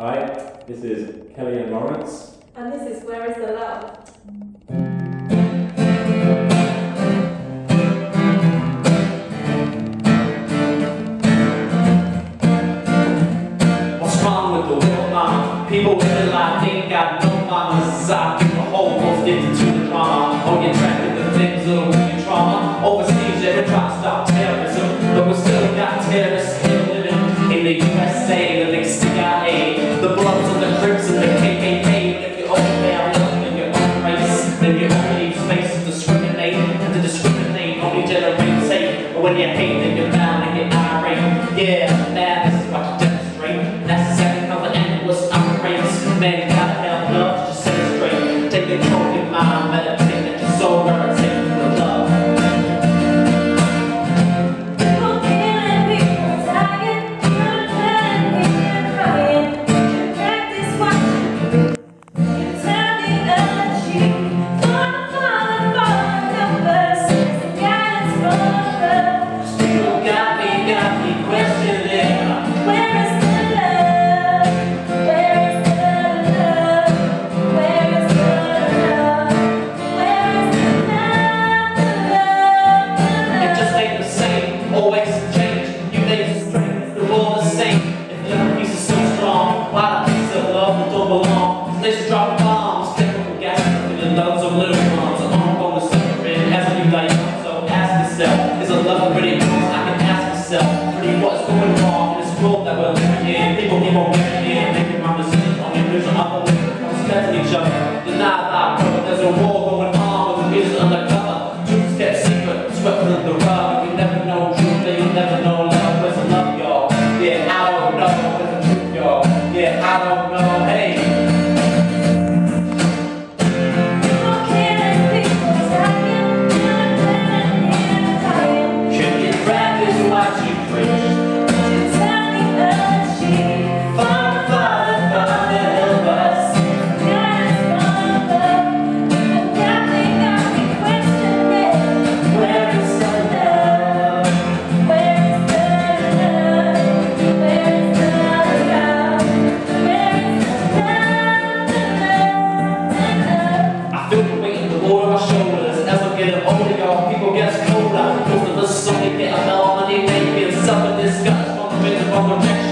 Hi, this is Kelly and Lawrence. And this is Where is the Love? What's wrong with the world, man? People will I think I've no manners I give a whole lot into the drama I get trapped in the things of are trauma Overseas, every drop stops. you're bound to get. Yeah, this is what you demonstrate. That's the second of an endless operates. Man, gotta have love, just set it straight. Take control of your mind, meditate. all the next